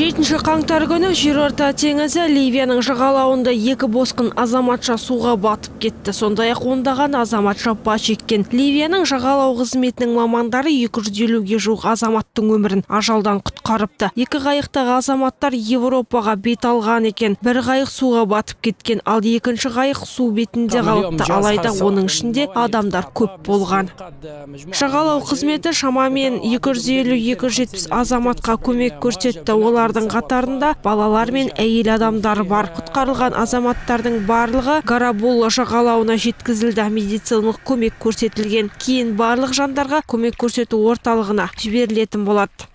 жетінші қаңтар күні жерорта теңізі ливияның жағалауында екі босқын азаматша суға батып кетті. Сондай ақ ондаған азамат жапа шеккен ливияның жағалау қызметінің мамандары 250-ге жуық азаматтың өмірін ажалдан құтқарыпты. Екі қайықтағы азаматтар европаға бет алған екен. Бір қайық суға батып кеткен ал екінші қайық су бетінде қалыпты. алайда оның ішінде адамдар көп болған. жағалау қызметі шамамен 250-270 азаматқа көмек көрсетті. Олардың қатарында балалар мен әйел адамдар бар. Құтқарылған азаматтардың барлығы гарабул жағалауына жеткізілді. Медициналық көмек көрсетілген. Кейін барлық жандарға көмек көрсету орталығына жіберілетін болады.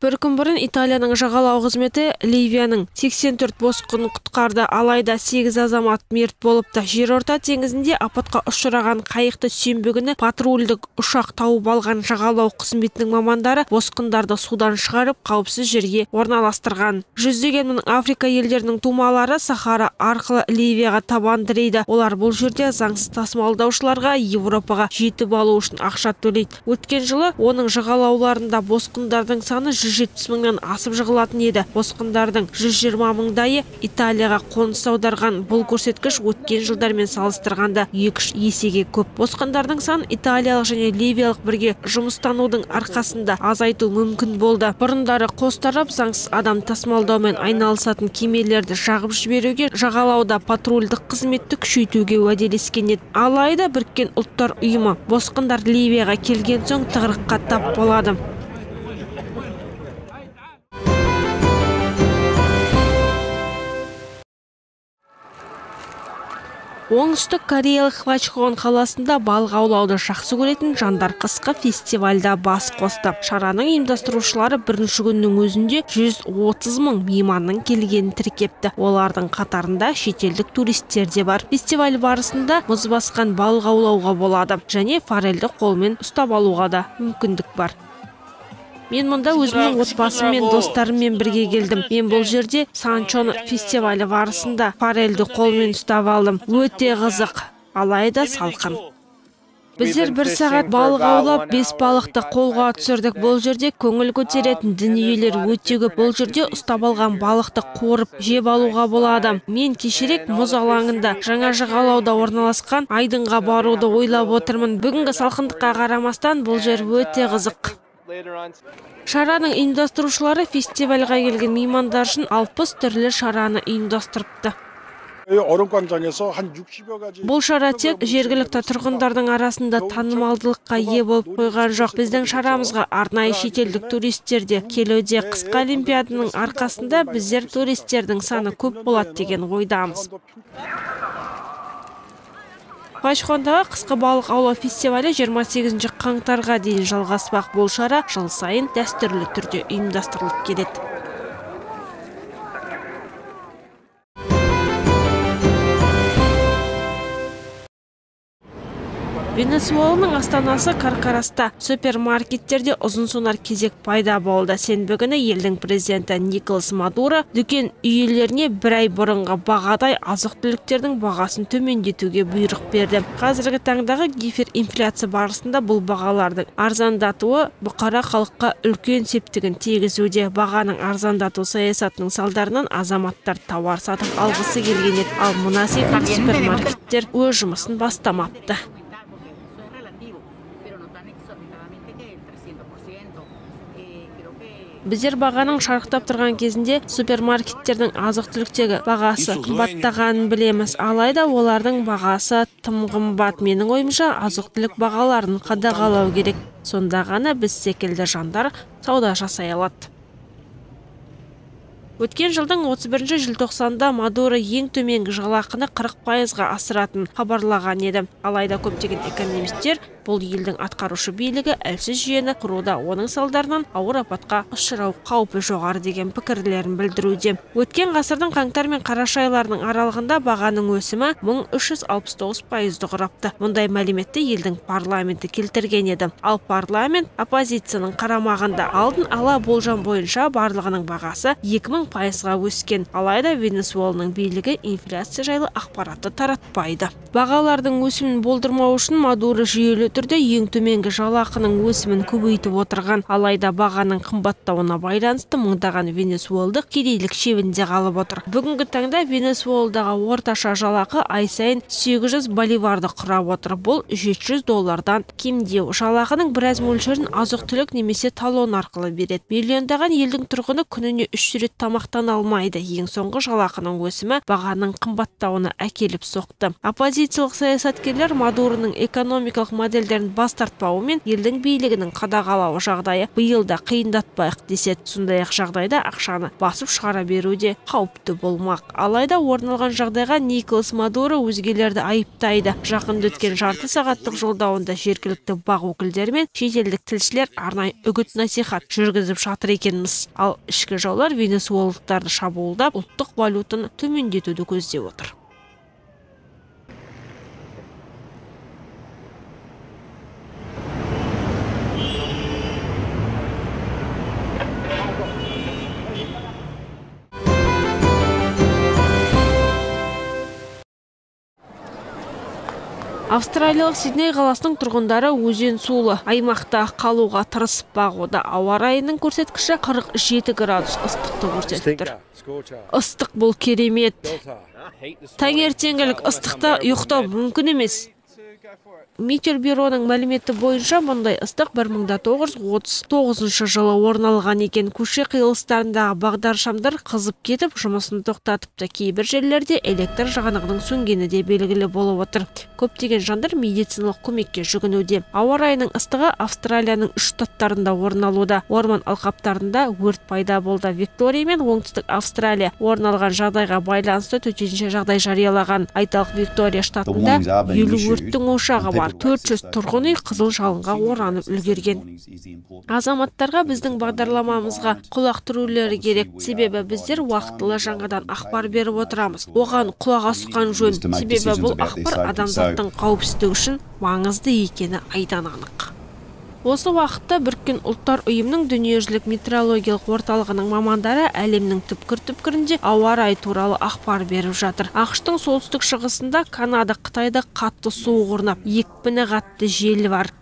Бір күн бұрын италияның жағалау қызметі ливияның 84 босқынын құтқарды. Алайда 8 азамат мерт болыпты. Жерорта теңізінде апатқа ұшыраған қайықты сенбі күні патрульдік ұшақ тауып алған жағалау қызметінің мамандары босқындарды судан шығарып қауіпсіз жерге орналастырған. Жүздеген мың африка елдерінің тумалары сахара арқылы ливияға табан тірейді. Олар бұл жерде заңсыз тасымалдаушыларға европаға жетіп алу үшін ақша төлейді. Өткен жылы оның жағалауларында босқындардың саны 170 мыңнан асып жығылатын еді. Босқындардың 120 мыңдайы италияға қоныс аударған. Бұл көрсеткіш өткен жылдармен салыстырғанда екі үш есеге көп. Босқындардың санын италиялық және ливиялық бірге жұмыстанудың арқасында азайту мүмкін болды. Бұрындары қос тарап заңсыз адам тасымалдаумен айналысатын кемелерді жағып жіберуге жағалауда патрульдік қызметті күшейтуге уәделескен еді. Алайда біріккен ұлттар ұйымы босқындар ливияға келген соң тығырыққа тап болады. Оңтүстік кореялық хвачхон қаласында балық аулауды жақсы көретін жандар қысқы фестивальда бас қосты. Шараның ұйымдастырушылары бірінші күннің өзінде 130 мың мейманның келгенін тіркепті. Олардың қатарында шетелдік туристер де бар. Фестиваль барысында мұз басқан балық аулауға болады және форельді қолмен ұстап алуға да мүмкіндік бар. Мен мұнда өзімнің отбасыммен достарыммен бірге келдім. Мен бұл жерде санчон фестивалі барысында форельді қолмен ұстап алдым. Өте қызық. Алайда салқын. біздер бір сағат балық аулап бес балықты қолға түсірдік. Бұл жерде көңіл көтеретін дүниелер өте көп. Бұл жерде ұстап алған балықты қорып жеп алуға болады. Мен кешірек мұз алаңында жаңа жағалауда орналасқан айдынға баруды ойлап отырмын. Бүгінгі салқындыққа қарамастан бұл жер өте қызық. Шараның ұйымдастырушылары фестивальға келген меймандар үшін алпыс түрлі шараны ұйымдастырыпты. Бұл шара тек жергілікті тұрғындардың арасында танымалдылыққа ие болып қойған жоқ. Біздің шарамызға арнайы шетелдік туристер де келуде қысқы олимпиаданың арқасында біздер туристердің саны көп болады деген ойдамыз. Пашхондағы қысқы балық аулау фестивалі 28 қаңтарға дейін жалғаспақ бұл шара жыл сайын дәстүрлі түрде ұйымдастырылып келеді. Венесуэланың астанасы каркараста супермаркеттерде ұзын сонар кезек пайда болды. Сенбі күні елдің президенті николас мадуро дүкен иелеріне бір ай бұрынғы бағадай азық түліктердің бағасын төмендетуге бұйрық берді. Қазіргі таңдағы гиперинфляция барысында бұл бағалардың арзандатуы бұқара халыққа үлкен септігін тигізуде. Бағаның арзандату саясатының салдарынан азаматтар тауар сатып алғысы келген еді. Ал мына секілді супермаркеттер өз жұмысын бастамапты. Біздер бағаның шарықтап тұрған кезінде супермаркеттердің азық түліктегі бағасы қымбаттағанын білеміз. Алайда олардың бағасы тым қымбат. Менің ойымша азық түлік бағаларын қадағалау керек. Сонда ғана біз секілді жандар сауда жасай алады. Өткен жылдың 31 желтоқсанда мадуро ең төменгі жалақыны 40 пайызға асыратын хабарлаған еді. Алайда көптеген экономисттер бұл елдің атқарушы билігі әлсіз жүйені құруда оның салдарынан ауыр апатқа ұшырау қаупі жоғары деген пікірлерін білдіруде. Өткен ғасырдың қаңтар мен қараша айларының аралығында бағаның өсімі 1369 пайызды құрапты. Мұндай мәліметті елдің парламенті келтірген еді. Ал парламент оппозицияның қарамағында алдын ала болжам бойынша барлығының бағасы 2000 пайызға өскен. Алайда венесуэланың билігі инфляция жайлы ақпаратты таратпайды. Бағалардың өсімін болдырмау үшін мадуро жүйелі түрде ең төменгі жалақының өсімін көбейтіп отырған. Алайда бағаның қымбаттауына байланысты мыңдаған венесуэлдық кедейлік шебінде қалып отыр. Бүгінгі таңда венесуэладағы орташа жалақы ай сайын 800 боливарды құрап отыр. Бұл 700 доллардан кемдеу. Жалақының біраз мөлшерін азық түлік немесе талон арқылы береді. Миллиондаған елдің тұрғыны күніне үш рет тамақтана алмайды. Ең соңғы жалақының өсімі бағаның қымбаттауына әкеліп соқты. Оппозициялық саясаткерлер мадуроның экономикалық модельдерін бас тартпауы мен елдің билігінің қадағалауы жағдайы биыл да қиындатпайық деседі сондай ақ жағдайда ақшаны басып шығара беру де қауіпті болмақ. Алайда орын алған жағдайға николас мадуро өзгелерді айыптайды. Жақында өткен жарты сағаттық жолдауында жергілікті бақ өкілдері мен шетелдік тілшілер арнайы үгіт насихат жүргізіп жатыр екенміз ал ішкі жаулар венесуэлалықтарды шабуылдап ұлттық валютаны төмендетуді көздеп отыр. Австралиялық сидней қаласының тұрғындары өзен сулы аймақта қалуға тырысып бағуда ауа райының көрсеткіші 47 градус ыстықты көрсетіп тұр. Ыстық бұл керемет. Таңертеңгілік ыстықта ұйықтау мүмкін емес. Метеобюроның мәліметі бойынша мұндай ыстық 1939 жылы орын алған екен. Көше қиылыстарындағы бағдаршамдар қызып кетіп жұмысын тоқтатыпты. Кейбір жерлерде электр жағанағының сөнгені де белгілі болып отыр. Көптеген жандар медициналық көмекке жүгінуде. Ауа райының ыстығы австралияның үш штаттарында орын алуда орман алқаптарында өрт пайда болды. Виктория мен оңтүстік австралия орын алған жағдайға байланысты төтенше жағдай жариялаған. Айталық виктория штатында елу өрттің ошағы бар. Төрт жүз тұрғын үй қызыл жалынға оранып үлгерген. азаматтарға біздің бағдарламамызға құлақ түрулері керек. себебі біздер уақытылы жаңадан ақпар беріп отырамыз. оған құлақ асқан жөн. себебі бұл ақпар адамзаттың қауіпсіздігі үшін маңызды екені айдан анық. Осы уақытта біріккен ұлттар ұйымының дүниежүзілік метеорологиялық орталығының мамандары әлемнің түпкір түпкірінде ауа райы туралы ақпар беріп жатыр. Ақштың солтүстік шығысында канада қытайда қатты суық орнап екпіні қатты жел бар.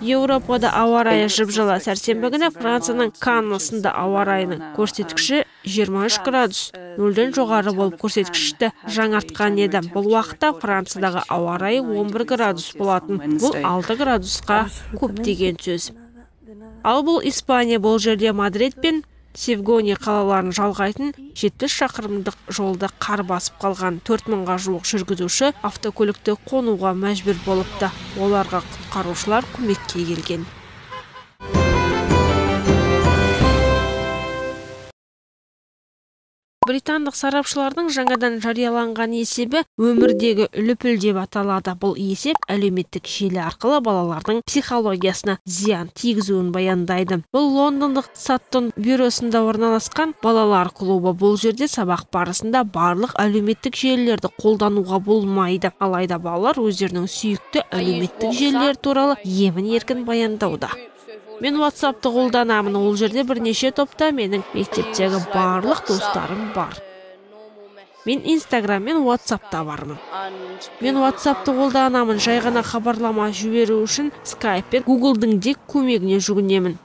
Еуропада ауа райы жып жылы сәрсенбі күні францияның каннысында ауа райының көрсеткіші 23 градус. нөлден жоғары болып көрсеткішті жаңартқан еді бұл уақытта франциядағы ауа райы 11 градус болатын. Бұл 6 градусқа көп деген сөз. Ал бұл испания бұл жерде мадрид пен севгония қалаларын жалғайтын 70 шақырымдық жолды қар басып қалған. Төрт мыңға жуық жүргізуші автокөлікті қонуға мәжбүр болыпты. Оларға құтқарушылар көмекке келген. Британдық сарапшылардың жаңадан жарияланған есебі өмірдегі үліпіл деп аталады. Бұл есеп әлеуметтік желі арқылы балалардың психологиясына зиян тигізуін баяндайды. Бұл лондондық саттон бюросында орналасқан балалар клубы. Бұл жерде сабақ барысында барлық әлеуметтік желілерді қолдануға болмайды. Алайда балалар өздерінің сүйікті әлеуметтік желілер туралы емін еркін баяндауда. Мен ватсапты қолданамын ол жерде бірнеше топта менің мектептегі барлық достарым бар. Мен инстаграм мен ватсапта бармын. Мен ватсапты қолданамын жай ғана хабарлама жіберу үшін скайп пен гуглдың де көмегіне жүгінемін.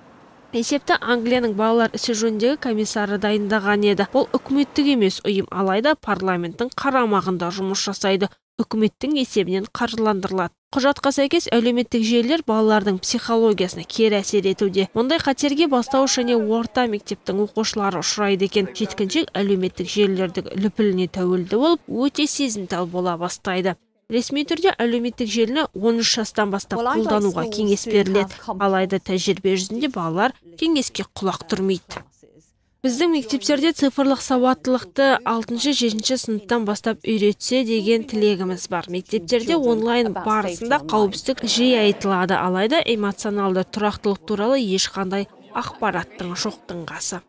Есепті англияның балалар ісі жөніндегі комиссары дайындаған еді. Бұл үкіметтік емес ұйым. Алайда парламенттің қарамағында жұмыс жасайды. Үкіметтің есебінен қаржыландырылады. Құжатқа сәйкес әлеуметтік желілер балалардың психологиясына кері әсер етуде. Мұндай қатерге бастауыш және орта мектептің оқушылары ұшырайды екен. Жеткіншек әлеуметтік желілердің лүпіліне тәуелді болып өте сезімтал бола бастайды. Ресми түрде әлеуметтік желіні 13 жастан бастап қолдануға кеңес беріледі. алайда тәжірибе жүзінде балалар кеңеске құлақ түрмейді. Біздің мектептерде цифрлық сауаттылықты алтыншы жетінші сыныптан бастап үйретсе деген тілегіміз бар. Мектептерде онлайн барысында қауіпсіздік жиі айтылады. Алайда эмоционалды тұрақтылық туралы ешқандай ақпараттың жоқтың қасы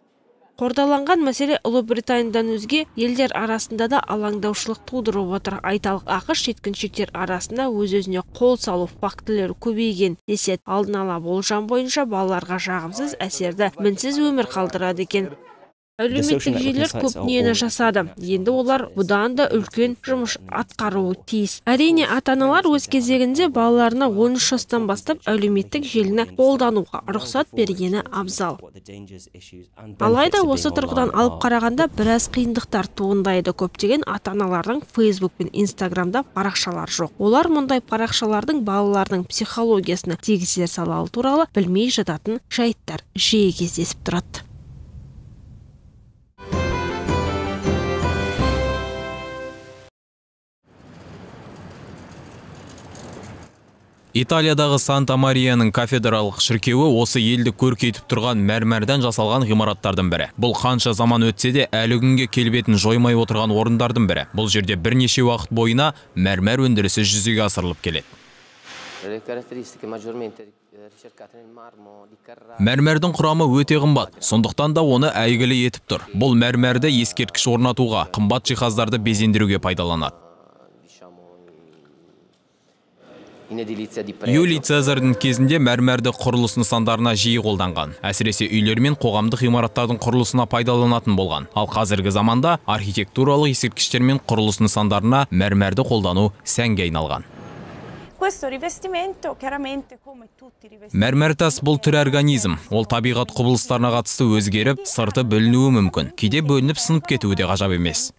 қордаланған мәселе ұлыбританиядан өзге елдер арасында да алаңдаушылық тудырып отыр. Айталық ақш жеткіншектер арасында өз өзіне қол салу фактілері көбейген деседі. Алдын ала болжам бойынша балаларға жағымсыз әсерді мінсіз өмір қалдырады екен. Әлеуметтік желілер көп дүниені жасады енді олар бұдан да үлкен жұмыс атқаруы тиіс әрине ата аналар өз кезегінде балаларына 13 жастан бастап әлеуметтік желіні қолдануға рұқсат бергені абзал алайда осы тұрғыдан алып қарағанда біраз қиындықтар туындайды көптеген ата аналардың фейсбук пен инстаграмда парақшалары жоқ олар мұндай парақшалардың балалардың психологиясына тигізер залалы туралы білмей жататын жайттар жиі кездесіп тұрады италиядағы санта марияның кафедралық шіркеуі осы елді көркейтіп тұрған мәрмәрден жасалған ғимараттардың бірі. Бұл қанша заман өтсе де әлі күнге келбетін жоймай отырған орындардың бірі. Бұл жерде бірнеше уақыт бойына мәрмәр өндірісі жүзеге асырылып келеді. Мәрмәрдің құрамы өте қымбат сондықтан да оны әйгілі етіп тұр. Бұл мәрмәрді ескерткіш орнатуға қымбат жиһаздарды безендіруге пайдаланады. Юлий цезарьдің кезінде мәрмәрді құрылыс нысандарына жиі қолданған. Әсіресе үйлер мен қоғамдық ғимараттардың құрылысына пайдаланатын болған. Ал қазіргі заманда архитектуралық ескерткіштер мен құрылыс нысандарына мәрмәрді қолдану сәнге айналған. Мәрмәр тас бұл тірі организм. Ол табиғат құбылыстарына қатысты өзгеріп сырты бүлінуі мүмкін. Кейде бөлініп сынып кетуі де ғажап емес.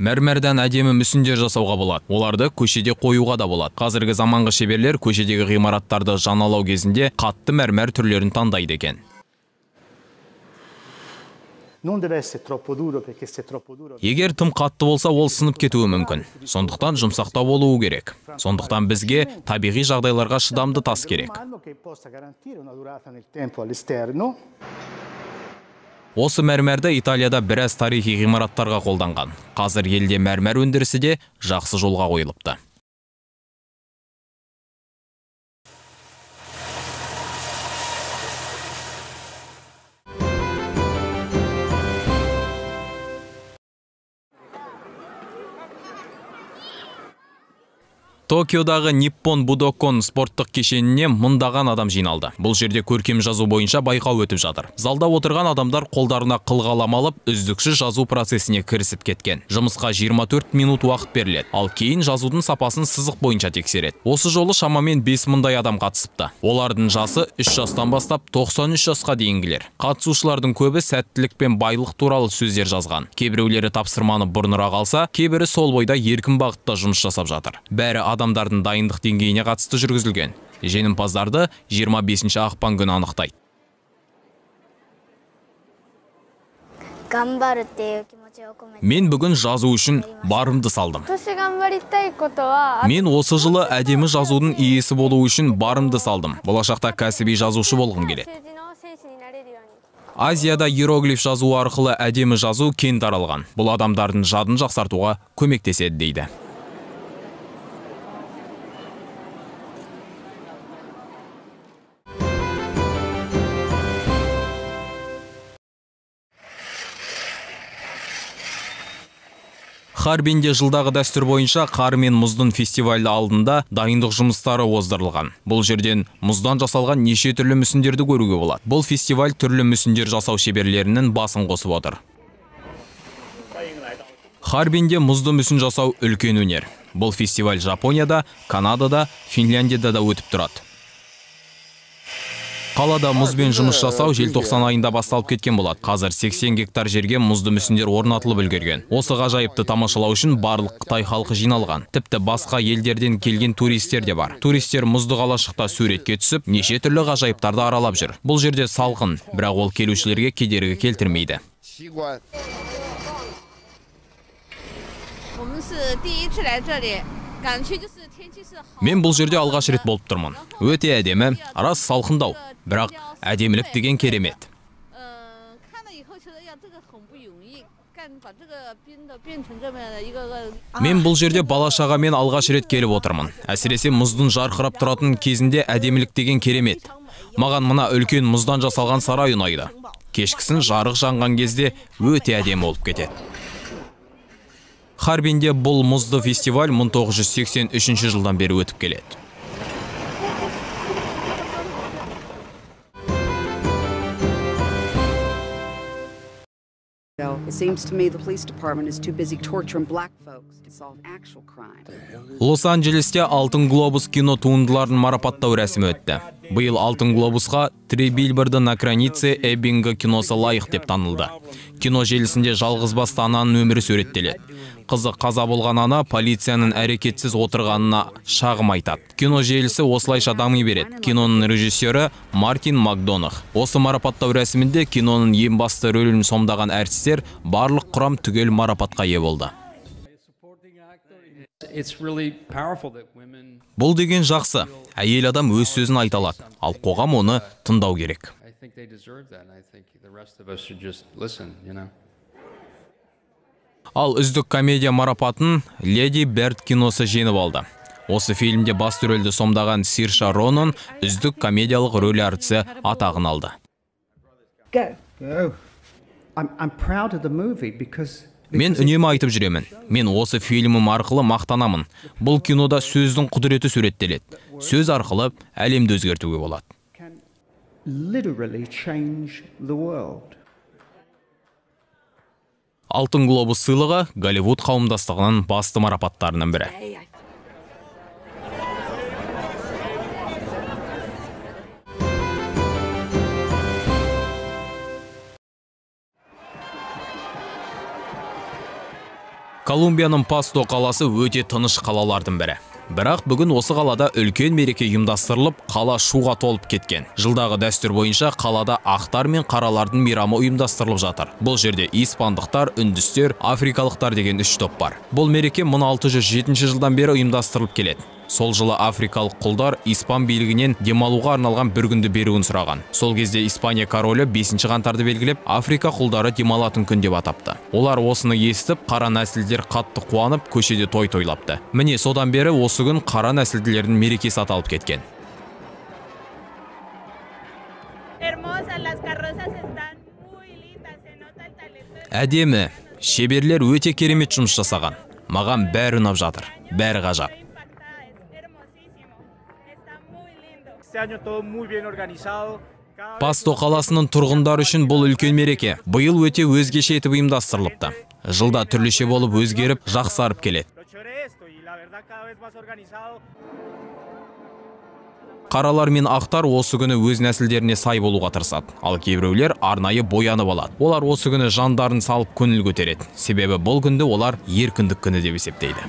Мәрмәрден әдемі мүсіндер жасауға болады. Оларды көшеде қоюға да болады. Қазіргі заманғы шеберлер көшедегі ғимараттарды жаналау кезінде қатты мәрмәр түрлерін таңдайды екен. Егер тым қатты болса ол сынып кетуі мүмкін. Сондықтан жұмсақтау болуы керек. Сондықтан бізге табиғи жағдайларға шыдамды тас керек. Осы мәрмәрді италияда біраз тарихи ғимараттарға қолданған. Қазір елде мәрмәр өндірісі де жақсы жолға қойылыпты. Токиодағы ниппон будокон спорттық кешеніне мыңдаған адам жиналды. Бұл жерде көркем жазу бойынша байқау өтіп жатыр. Залда отырған адамдар қолдарына қылғалам алып үздіксіз жазу процесіне кірісіп кеткен. Жұмысқа 24 минут уақыт беріледі. Ал кейін жазудың сапасын сызық бойынша тексереді. Осы жолы шамамен 5 мыңдай адам қатысыпты. Олардың жасы 3 жастан бастап 93 жасқа дейінгілер қатысушылардың көбі сәттілік пен байлық туралы сөздер жазған. Кейбіреулері тапсырманы бұрынырақ алса кейбірі сол бойда еркін бағытта жұмыс жасап жатыр. Бәрі адамдардың дайындық деңгейіне қатысты жүргізілген жеңімпаздарды 25 ақпан күні анықтайды мен бүгін жазу үшін барымды салдым. Мен осы жылы әдемі жазудың иесі болу үшін барымды салдым. Болашақта кәсіби жазушы болғым келеді. Азияда иероглиф жазу арқылы әдемі жазу кең таралған. Бұл адамдардың жадын жақсартуға көмектеседі дейді. Харбинде жылдағы дәстүр бойынша қар мен мұздың фестивалі алдында дайындық жұмыстары оздырылған. Бұл жерден мұздан жасалған неше түрлі мүсіндерді көруге болады. Бұл фестиваль түрлі мүсіндер жасау шеберлерінің басын қосып отыр. Харбинде мұзды мүсін жасау үлкен өнер. Бұл фестиваль жапонияда канадада финляндияда да өтіп тұрады. Қалада мұзбен жұмыс жасау желтоқсан айында басталып кеткен болады қазір 80 гектар жерге мұзды мүсіндер орнатылып үлгерген. Осы ғажайыпты тамашалау үшін барлық қытай халқы жиналған. Тіпті басқа елдерден келген туристер де бар. Туристер мұзды қалашықта суретке түсіп неше түрлі ғажайыптарды аралап жүр. Бұл жерде салқын бірақ ол келушілерге кедергі келтірмейді. Мен бұл жерде алғаш рет болып тұрмын. Өте әдемі рас салқындау. Бірақ әдемілік деген керемет. Мен бұл жерде бала шағамен алғаш рет келіп отырмын. Әсіресе мұздың жарқырап тұратын кезінде әдемілік деген керемет. Маған мына үлкен мұздан жасалған сарай ұнайды. Кешкісін жарық жанған кезде өте әдемі болып кетеді. Харбинде бұл мұзды фестиваль 1983 жылдан бері өтіп келеді. Лос-Анджелесте Алтын Глобус кино туындыларын марапаттау рәсімі өтті. Бұйыл Алтын Глобусқа Три Билберді на границе киносы лайық деп танылды. Кино желісінде жалғыз басты ананың өмірі суреттеледі. Қызы қаза болған ана полицияның әрекетсіз отырғанына шағым айтады. Кино желісі осылайша дами береді. Киноның режиссері Мартин Макдонах. Осы марапаттау рәсімінде киноның ең басты рөлін сомдаған әртістер барлық құрам түгел марапатқа ие болды. Бұл деген жақсы. Әйел адам өз сөзін айта алады, ал қоғам оны тыңдау керек. Ал үздік комедия марапатын Леди Берт киносы жеңіп алды. Осы фильмде басты рөлді сомдаған Сирша Ронон үздік комедиялық рөл әртісі атағын алды. Мен үнемі айтып жүремін. Мен осы фильмім арқылы мақтанамын. Бұл кинода сөздің құдіреті суреттеледі. Сөз арқылы әлемді өзгертуге болады. Алтын глобус сыйлығы Голливуд қауымдастығының басты марапаттарының бірі. Колумбияның Пасто қаласы өте тыныш қалалардың бірі. Бірақ бүгін осы қалада үлкен мереке ұйымдастырылып, қала шуға толып кеткен. Жылдағы дәстүр бойынша қалада ақтар мен қаралардың мейрамы ұйымдастырылып жатыр. Бұл жерде испандықтар, үндістер, африкалықтар деген үш топ бар. Бұл мереке 1607 жылдан бері ұйымдастырылып келеді. Сол жылы африкалық құлдар испан билігінен демалуға арналған бір күнді беруін сұраған. Сол кезде Испания королі 5 қаңтарды белгілеп, Африка құлдары демалатын күн деп атапты. Олар осыны естіп, қара нәсілдер қатты қуанып, көшеде той тойлапты. Міне содан бері осы күн қара нәсілділердің мерекесі аталып кеткен. Әдемі, шеберлер өте керемет жұмыс жасаған. Маған бәрі ұнап жатыр. Бәрі ғажап. Пасто қаласының тұрғындары үшін бұл үлкен мереке. Биыл өте өзгеше етіп ұйымдастырылыпты. Жылда түрліше болып өзгеріп, жақсарып келеді. Қаралар мен ақтар осы күні өз нәсілдеріне сай болуға тырысады. Ал кейбіреулер арнайы боянып алады. Олар осы күні жандарын салып көңіл көтереді. Себебі бұл күнді олар еркіндік күні деп есептейді.